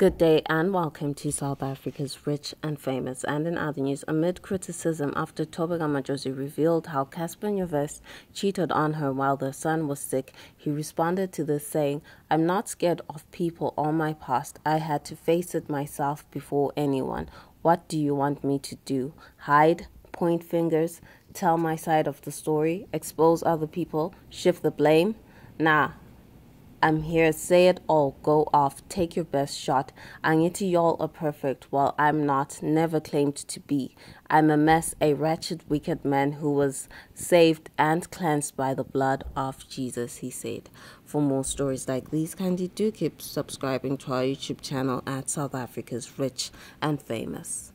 Good day and welcome to South Africa's Rich and Famous. And in other news, amid criticism after Thobeka Majozi revealed how Cassper Nyovest cheated on her while their son was sick, he responded to this saying, I'm not scared of people or my past. I had to face it myself before anyone. What do you want me to do? Hide? Point fingers? Tell my side of the story? Expose other people? Shift the blame? Nah, I'm here, say it all, go off, take your best shot. I Angithi y'all are perfect, while I'm not, never claimed to be. I'm a mess, a wretched, wicked man who was saved and cleansed by the blood of Jesus, he said. For more stories like these, kindly do keep subscribing to our YouTube channel at South Africa's Rich and Famous.